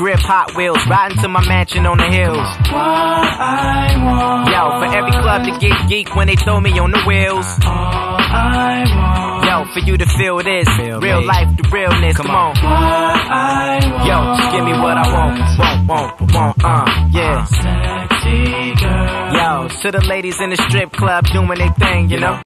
grip Hot Wheels, riding to my mansion on the hills. What I want. Yo, for every club to get geek when they throw me on the wheels. All I want. Yo, for you to feel this, real life, the realness. Come on. What I want. Yo, just give me what I want, want, want, want, uh, yeah. Sexy girl. Yo, to the ladies in the strip club doing their thing, you know.